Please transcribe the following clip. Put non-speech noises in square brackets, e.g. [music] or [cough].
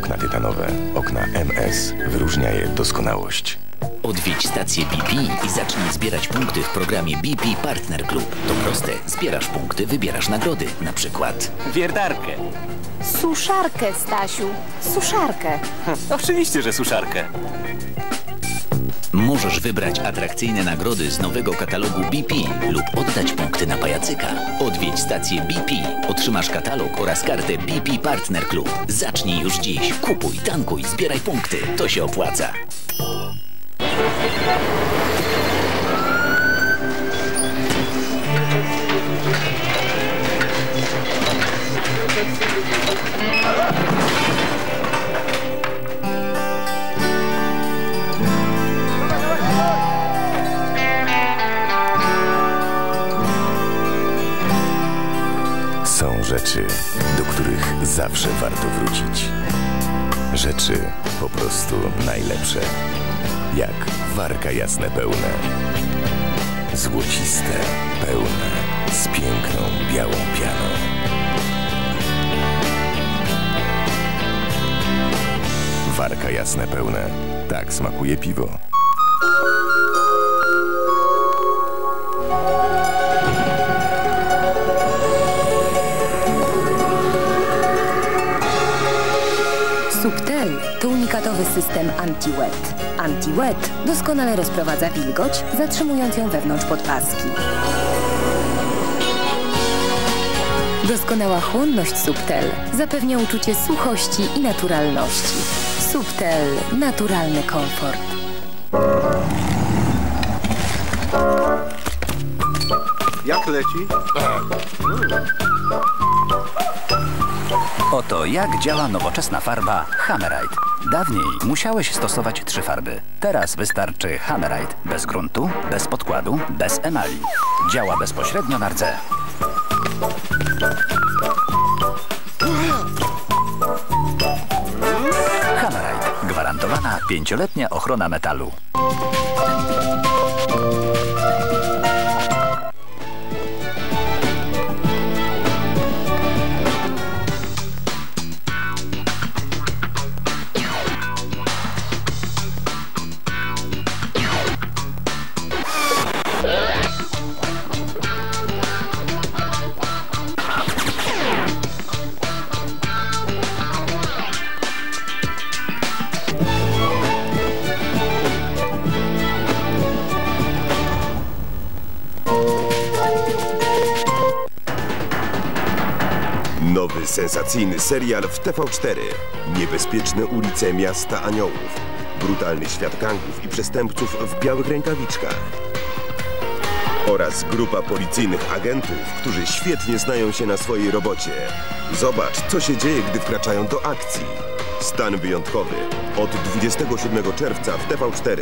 Okna tytanowe. Okna MS. Wyróżnia je doskonałość. Odwiedź stację BP i zacznij zbierać punkty w programie BP Partner Club. To proste. Zbierasz punkty, wybierasz nagrody. Na przykład Wiertarkę. Suszarkę, Stasiu. Suszarkę. [laughs] Oczywiście, że suszarkę. Możesz wybrać atrakcyjne nagrody z nowego katalogu BP lub oddać punkty na pajacyka. Odwiedź stację BP. Otrzymasz katalog oraz kartę BP Partner Club. Zacznij już dziś. Kupuj, tankuj, zbieraj punkty. To się opłaca. Są rzeczy, do których zawsze warto wrócić. Rzeczy po prostu najlepsze. Jak warka jasne pełne. Złociste, pełne, z piękną białą pianą. Warka jasne pełne. Tak smakuje piwo. Subtel to unikatowy system anti-wet. Anti-wet doskonale rozprowadza wilgoć, zatrzymując ją wewnątrz podpaski. Doskonała chłonność Subtel zapewnia uczucie suchości i naturalności. Subtel. Naturalny komfort. Jak leci? Oto jak działa nowoczesna farba Hammerite. Dawniej musiałeś stosować trzy farby. Teraz wystarczy Hammerite bez gruntu, bez podkładu, bez emali. Działa bezpośrednio na rdze. Hammerite. Gwarantowana pięcioletnia ochrona metalu. Nowy, sensacyjny serial w TV4. Niebezpieczne ulice miasta aniołów. Brutalny świat gangów i przestępców w białych rękawiczkach. Oraz grupa policyjnych agentów, którzy świetnie znają się na swojej robocie. Zobacz, co się dzieje, gdy wkraczają do akcji. Stan wyjątkowy. Od 27 czerwca w TV4.